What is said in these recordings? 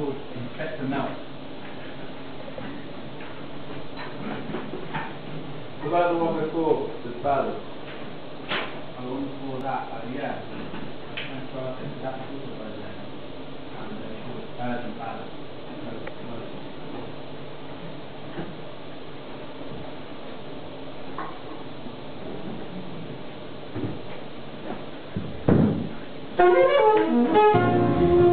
called Inspector Melt. What about the one before, the ballad? I one before that, uh, yeah. That's why I think that's also by then. And call it and Ballads. So, well, Thank you.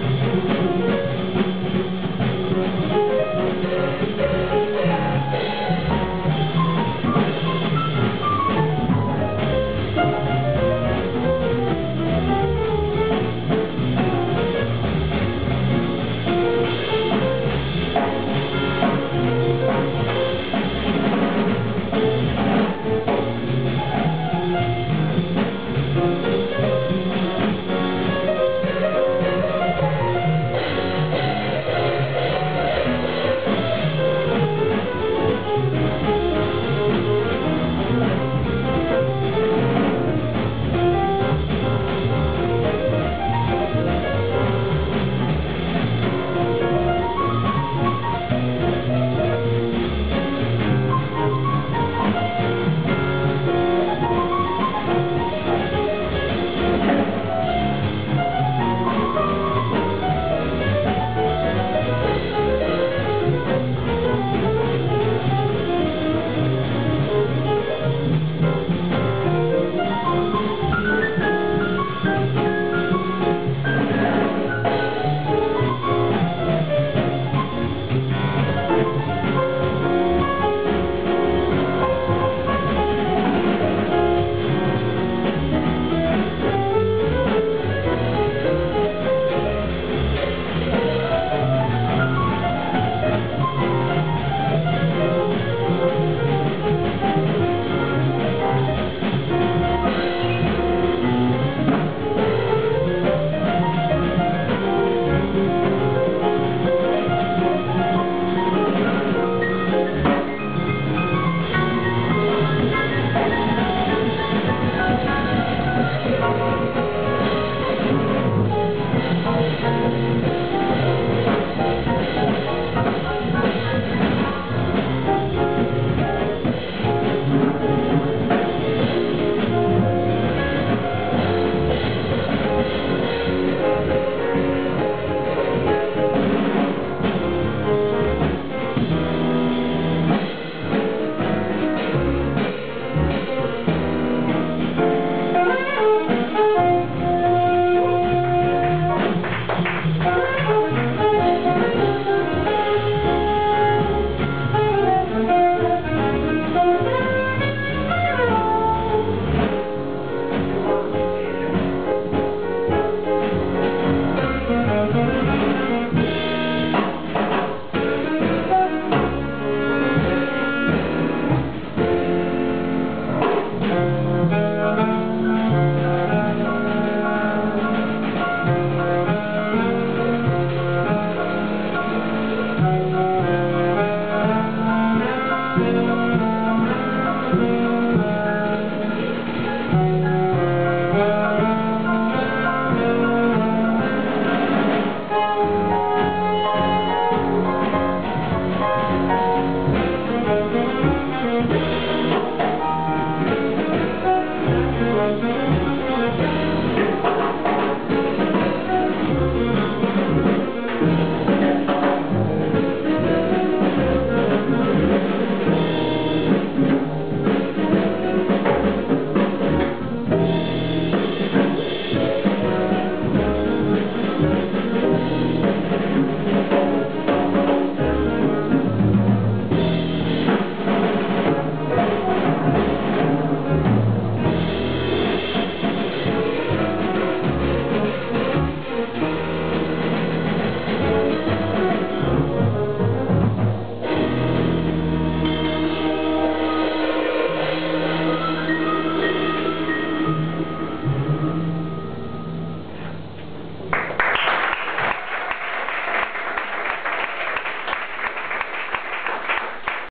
Thank you.